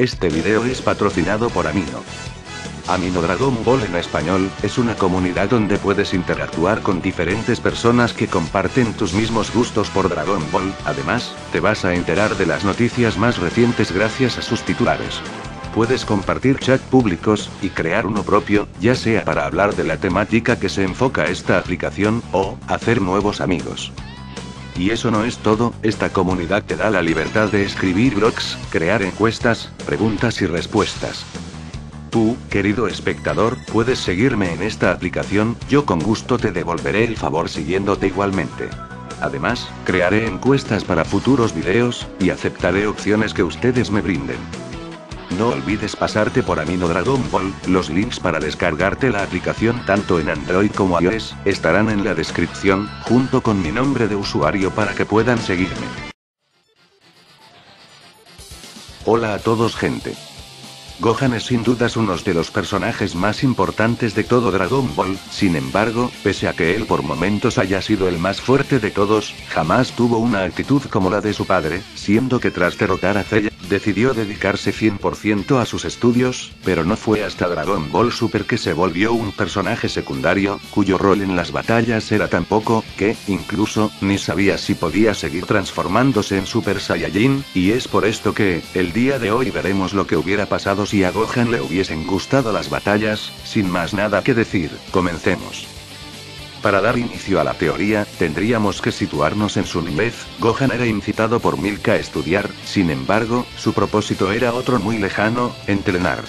Este video es patrocinado por Amino. Amino Dragon Ball en español, es una comunidad donde puedes interactuar con diferentes personas que comparten tus mismos gustos por Dragon Ball, además, te vas a enterar de las noticias más recientes gracias a sus titulares. Puedes compartir chat públicos, y crear uno propio, ya sea para hablar de la temática que se enfoca esta aplicación, o, hacer nuevos amigos. Y eso no es todo, esta comunidad te da la libertad de escribir blogs, crear encuestas, preguntas y respuestas. Tú, querido espectador, puedes seguirme en esta aplicación, yo con gusto te devolveré el favor siguiéndote igualmente. Además, crearé encuestas para futuros videos, y aceptaré opciones que ustedes me brinden. No olvides pasarte por Amino Dragon Ball, los links para descargarte la aplicación tanto en Android como iOS, estarán en la descripción, junto con mi nombre de usuario para que puedan seguirme. Hola a todos gente. Gohan es sin dudas uno de los personajes más importantes de todo Dragon Ball, sin embargo, pese a que él por momentos haya sido el más fuerte de todos, jamás tuvo una actitud como la de su padre, siendo que tras derrotar a Cell, decidió dedicarse 100% a sus estudios, pero no fue hasta Dragon Ball Super que se volvió un personaje secundario, cuyo rol en las batallas era tan poco, que, incluso, ni sabía si podía seguir transformándose en Super Saiyajin, y es por esto que, el día de hoy veremos lo que hubiera pasado si a Gohan le hubiesen gustado las batallas, sin más nada que decir, comencemos. Para dar inicio a la teoría, tendríamos que situarnos en su niñez, Gohan era incitado por Milka a estudiar, sin embargo, su propósito era otro muy lejano, entrenar.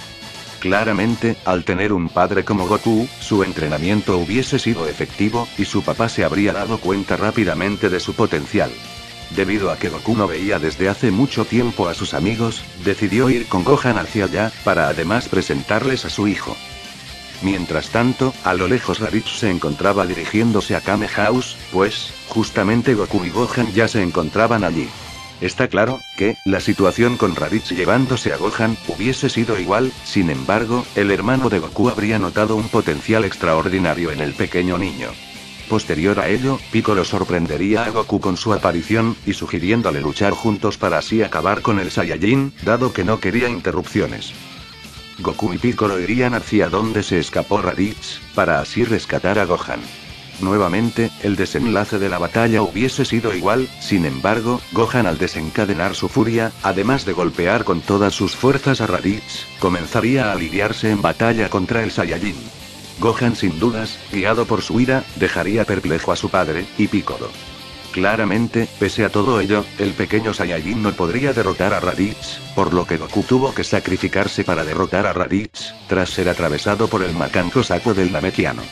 Claramente, al tener un padre como Goku, su entrenamiento hubiese sido efectivo, y su papá se habría dado cuenta rápidamente de su potencial. Debido a que Goku no veía desde hace mucho tiempo a sus amigos, decidió ir con Gohan hacia allá, para además presentarles a su hijo. Mientras tanto, a lo lejos Raditz se encontraba dirigiéndose a Kame House, pues, justamente Goku y Gohan ya se encontraban allí. Está claro, que, la situación con Raditz llevándose a Gohan, hubiese sido igual, sin embargo, el hermano de Goku habría notado un potencial extraordinario en el pequeño niño. Posterior a ello, Piccolo sorprendería a Goku con su aparición, y sugiriéndole luchar juntos para así acabar con el Saiyajin, dado que no quería interrupciones. Goku y Piccolo irían hacia donde se escapó Raditz, para así rescatar a Gohan. Nuevamente, el desenlace de la batalla hubiese sido igual, sin embargo, Gohan al desencadenar su furia, además de golpear con todas sus fuerzas a Raditz, comenzaría a aliviarse en batalla contra el Saiyajin. Gohan sin dudas, guiado por su ira, dejaría perplejo a su padre, y Piccolo. Claramente, pese a todo ello, el pequeño Saiyajin no podría derrotar a Raditz, por lo que Goku tuvo que sacrificarse para derrotar a Raditz, tras ser atravesado por el macanco saco del Namekiano.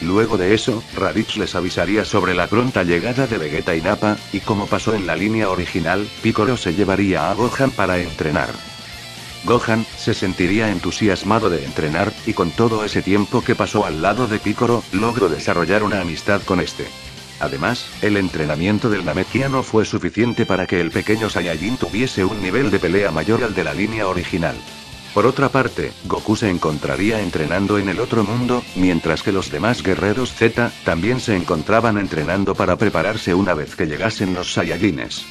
Luego de eso, Raditz les avisaría sobre la pronta llegada de Vegeta y Nappa, y como pasó en la línea original, Piccolo se llevaría a Gohan para entrenar. Gohan, se sentiría entusiasmado de entrenar, y con todo ese tiempo que pasó al lado de Piccolo, logró desarrollar una amistad con este. Además, el entrenamiento del Namekiano fue suficiente para que el pequeño Saiyajin tuviese un nivel de pelea mayor al de la línea original. Por otra parte, Goku se encontraría entrenando en el otro mundo, mientras que los demás guerreros Z también se encontraban entrenando para prepararse una vez que llegasen los Saiyajines.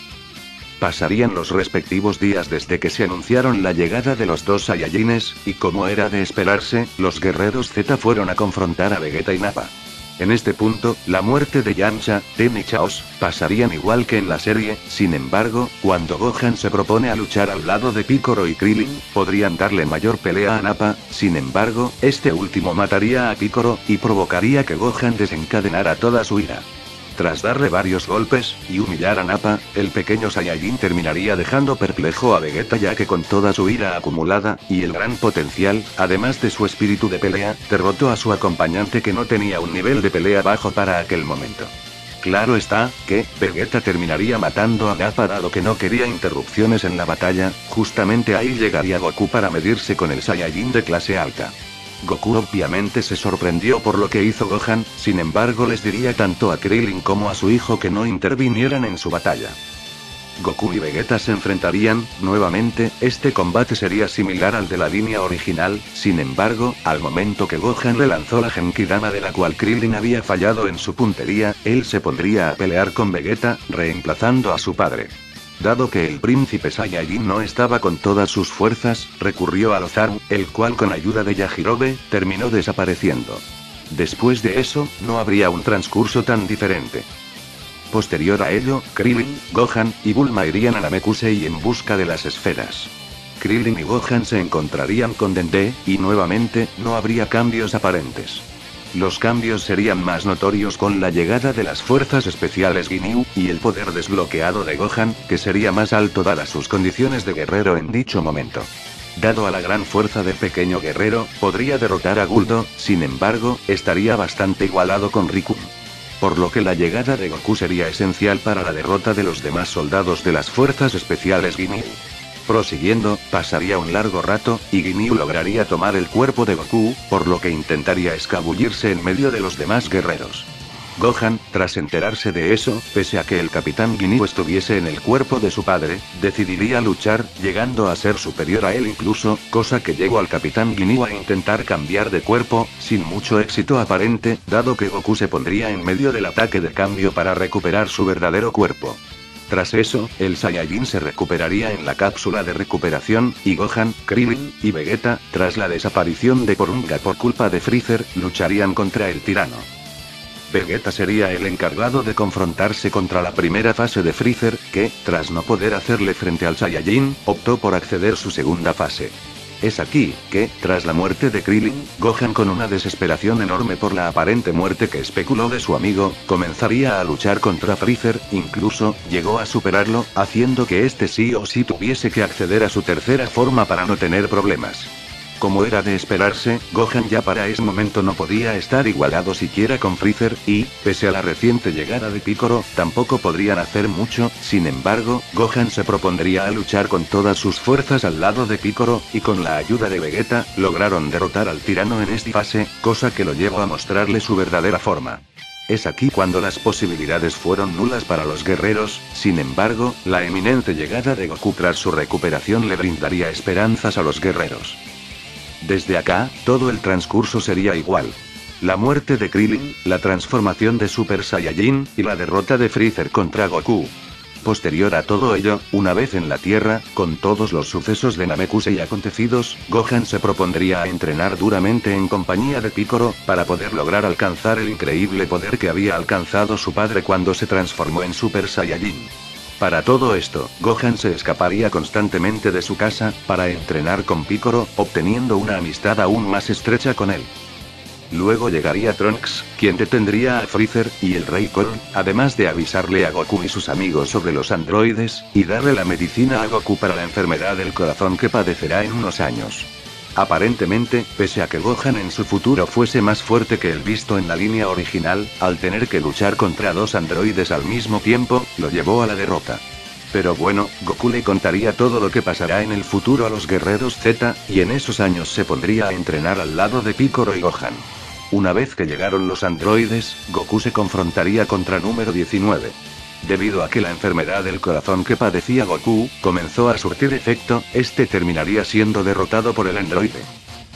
Pasarían los respectivos días desde que se anunciaron la llegada de los dos Saiyajines, y como era de esperarse, los guerreros Z fueron a confrontar a Vegeta y Nappa. En este punto, la muerte de Yamcha, Ten y Chaos, pasarían igual que en la serie, sin embargo, cuando Gohan se propone a luchar al lado de Piccolo y Krillin, podrían darle mayor pelea a Nappa, sin embargo, este último mataría a Piccolo, y provocaría que Gohan desencadenara toda su ira. Tras darle varios golpes, y humillar a Nappa, el pequeño Saiyajin terminaría dejando perplejo a Vegeta ya que con toda su ira acumulada, y el gran potencial, además de su espíritu de pelea, derrotó a su acompañante que no tenía un nivel de pelea bajo para aquel momento. Claro está, que, Vegeta terminaría matando a Nappa dado que no quería interrupciones en la batalla, justamente ahí llegaría Goku para medirse con el Saiyajin de clase alta. Goku obviamente se sorprendió por lo que hizo Gohan, sin embargo les diría tanto a Krillin como a su hijo que no intervinieran en su batalla. Goku y Vegeta se enfrentarían, nuevamente, este combate sería similar al de la línea original, sin embargo, al momento que Gohan le lanzó la Genkidama de la cual Krillin había fallado en su puntería, él se pondría a pelear con Vegeta, reemplazando a su padre. Dado que el príncipe Saiyajin no estaba con todas sus fuerzas, recurrió a Ozaru, el cual con ayuda de Yajirobe, terminó desapareciendo. Después de eso, no habría un transcurso tan diferente. Posterior a ello, Krillin, Gohan y Bulma irían a Namekusei en busca de las esferas. Krillin y Gohan se encontrarían con Dende, y nuevamente, no habría cambios aparentes. Los cambios serían más notorios con la llegada de las fuerzas especiales Ginyu, y el poder desbloqueado de Gohan, que sería más alto dadas sus condiciones de guerrero en dicho momento. Dado a la gran fuerza del pequeño guerrero, podría derrotar a Guldo, sin embargo, estaría bastante igualado con Riku. Por lo que la llegada de Goku sería esencial para la derrota de los demás soldados de las fuerzas especiales Ginyu. Prosiguiendo, pasaría un largo rato, y Ginyu lograría tomar el cuerpo de Goku, por lo que intentaría escabullirse en medio de los demás guerreros. Gohan, tras enterarse de eso, pese a que el capitán Ginyu estuviese en el cuerpo de su padre, decidiría luchar, llegando a ser superior a él incluso, cosa que llegó al capitán Ginyu a intentar cambiar de cuerpo, sin mucho éxito aparente, dado que Goku se pondría en medio del ataque de cambio para recuperar su verdadero cuerpo. Tras eso, el Saiyajin se recuperaría en la cápsula de recuperación, y Gohan, Krillin, y Vegeta, tras la desaparición de Porunga por culpa de Freezer, lucharían contra el tirano. Vegeta sería el encargado de confrontarse contra la primera fase de Freezer, que, tras no poder hacerle frente al Saiyajin, optó por acceder su segunda fase. Es aquí, que, tras la muerte de Krillin, Gohan con una desesperación enorme por la aparente muerte que especuló de su amigo, comenzaría a luchar contra Freezer, incluso, llegó a superarlo, haciendo que este sí o sí tuviese que acceder a su tercera forma para no tener problemas. Como era de esperarse, Gohan ya para ese momento no podía estar igualado siquiera con Freezer, y, pese a la reciente llegada de Piccolo, tampoco podrían hacer mucho, sin embargo, Gohan se propondría a luchar con todas sus fuerzas al lado de Piccolo, y con la ayuda de Vegeta, lograron derrotar al tirano en esta fase, cosa que lo llevó a mostrarle su verdadera forma. Es aquí cuando las posibilidades fueron nulas para los guerreros, sin embargo, la eminente llegada de Goku tras su recuperación le brindaría esperanzas a los guerreros. Desde acá, todo el transcurso sería igual. La muerte de Krillin, la transformación de Super Saiyajin, y la derrota de Freezer contra Goku. Posterior a todo ello, una vez en la Tierra, con todos los sucesos de Namekusei acontecidos, Gohan se propondría a entrenar duramente en compañía de Piccolo, para poder lograr alcanzar el increíble poder que había alcanzado su padre cuando se transformó en Super Saiyajin. Para todo esto, Gohan se escaparía constantemente de su casa, para entrenar con Piccolo, obteniendo una amistad aún más estrecha con él. Luego llegaría Trunks, quien detendría a Freezer, y el Rey Korn, además de avisarle a Goku y sus amigos sobre los androides, y darle la medicina a Goku para la enfermedad del corazón que padecerá en unos años. Aparentemente, pese a que Gohan en su futuro fuese más fuerte que el visto en la línea original, al tener que luchar contra dos androides al mismo tiempo, lo llevó a la derrota. Pero bueno, Goku le contaría todo lo que pasará en el futuro a los guerreros Z, y en esos años se pondría a entrenar al lado de Piccolo y Gohan. Una vez que llegaron los androides, Goku se confrontaría contra número 19. Debido a que la enfermedad del corazón que padecía Goku, comenzó a surtir efecto, este terminaría siendo derrotado por el androide.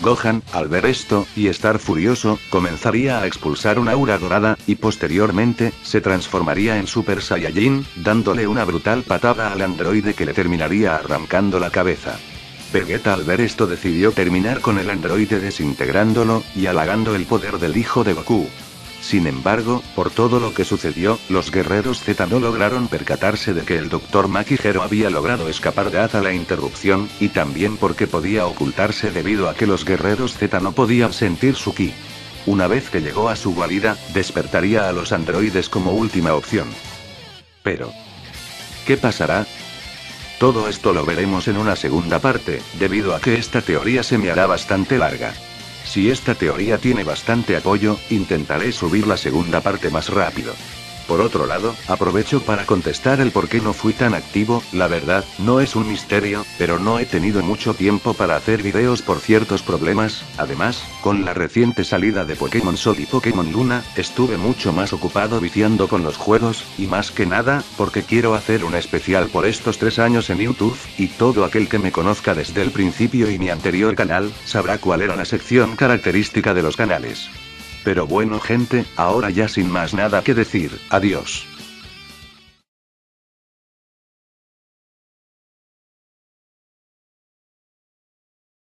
Gohan, al ver esto, y estar furioso, comenzaría a expulsar una aura dorada, y posteriormente, se transformaría en Super Saiyajin, dándole una brutal patada al androide que le terminaría arrancando la cabeza. Vegeta al ver esto decidió terminar con el androide desintegrándolo, y halagando el poder del hijo de Goku. Sin embargo, por todo lo que sucedió, los guerreros Z no lograron percatarse de que el Dr. Makihiro había logrado escapar de hasta la interrupción, y también porque podía ocultarse debido a que los guerreros Z no podían sentir su ki. Una vez que llegó a su guarida, despertaría a los androides como última opción. Pero... ¿Qué pasará? Todo esto lo veremos en una segunda parte, debido a que esta teoría se me hará bastante larga. Si esta teoría tiene bastante apoyo, intentaré subir la segunda parte más rápido. Por otro lado, aprovecho para contestar el por qué no fui tan activo, la verdad, no es un misterio, pero no he tenido mucho tiempo para hacer videos por ciertos problemas, además, con la reciente salida de Pokémon Sol y Pokémon Luna, estuve mucho más ocupado viciando con los juegos, y más que nada, porque quiero hacer un especial por estos tres años en YouTube, y todo aquel que me conozca desde el principio y mi anterior canal, sabrá cuál era la sección característica de los canales. Pero bueno gente, ahora ya sin más nada que decir, adiós.